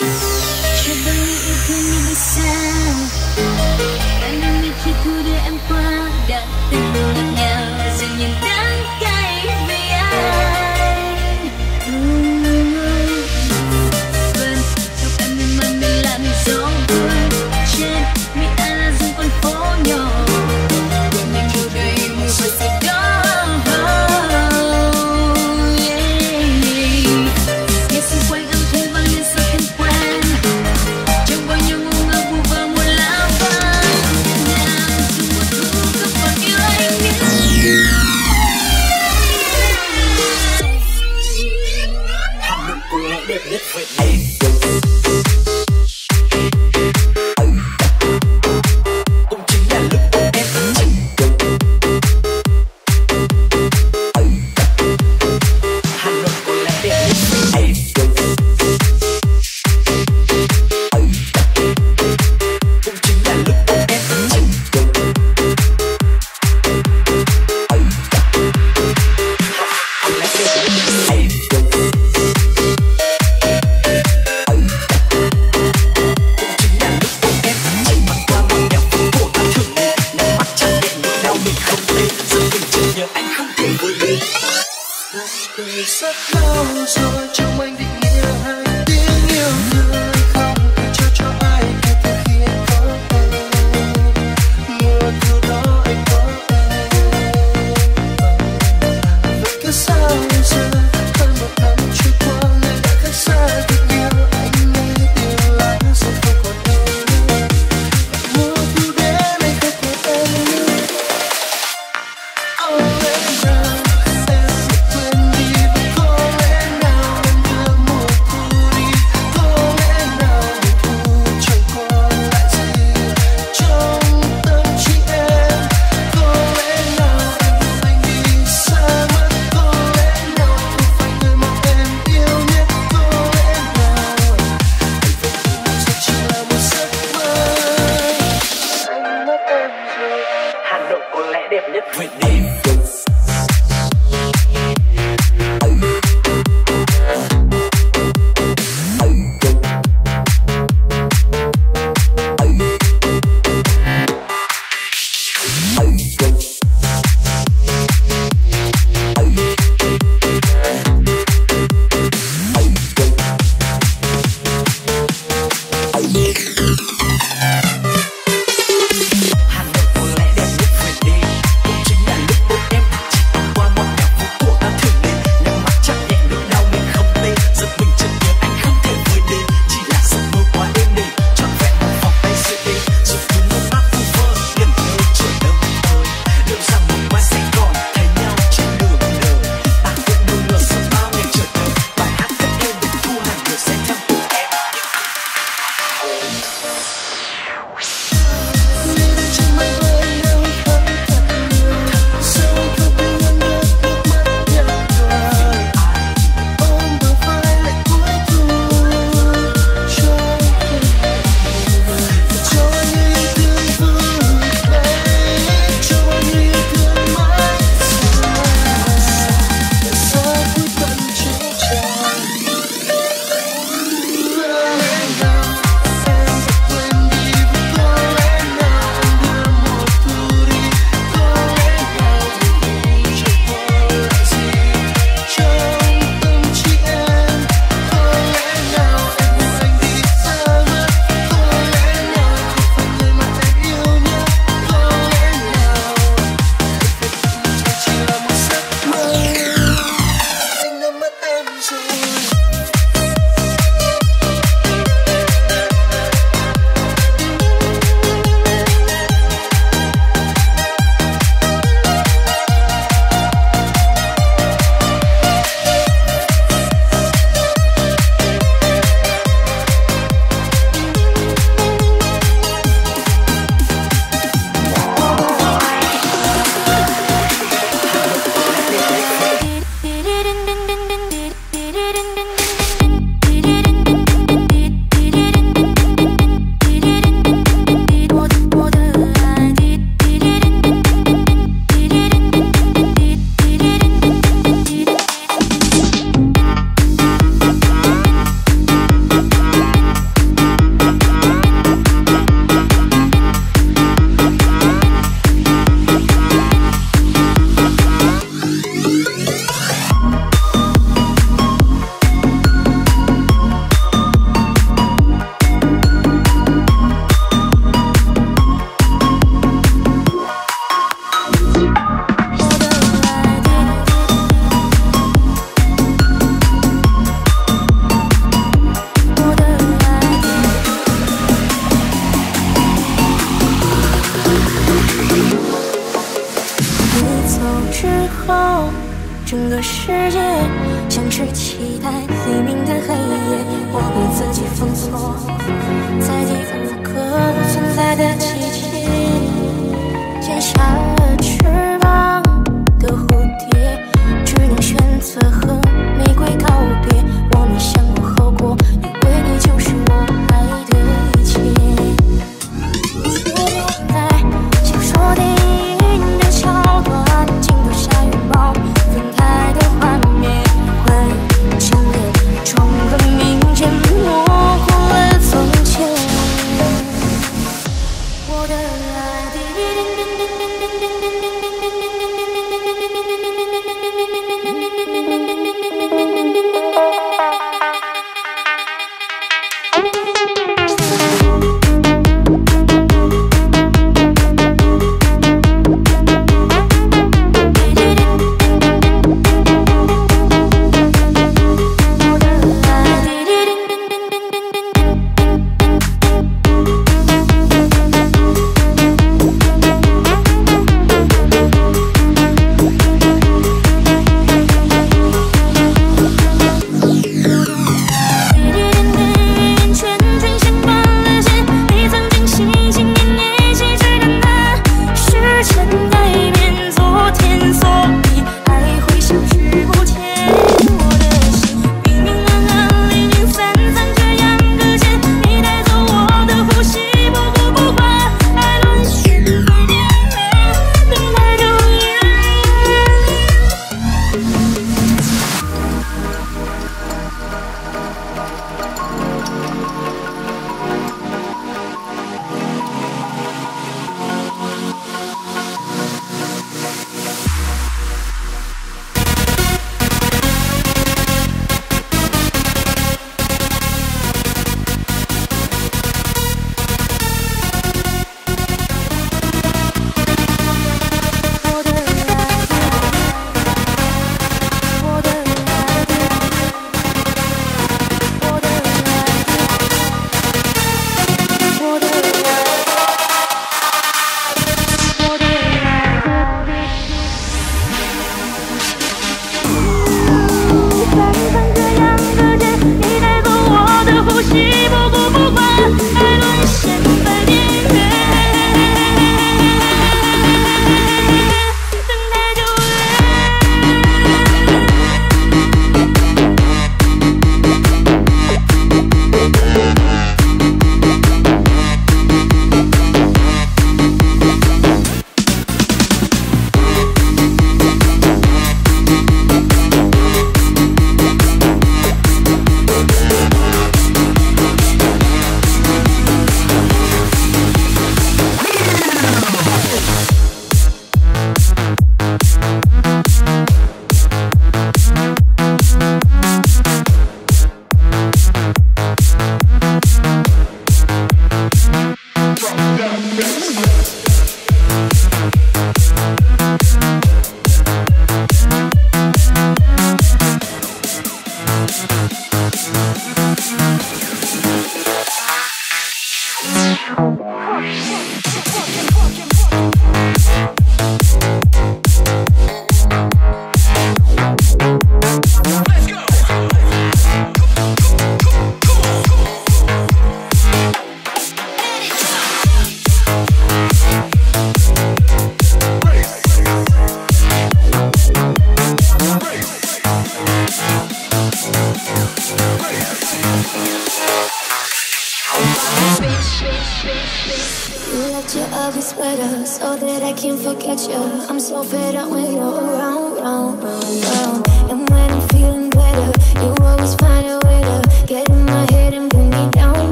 Hà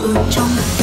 vượng trong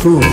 food.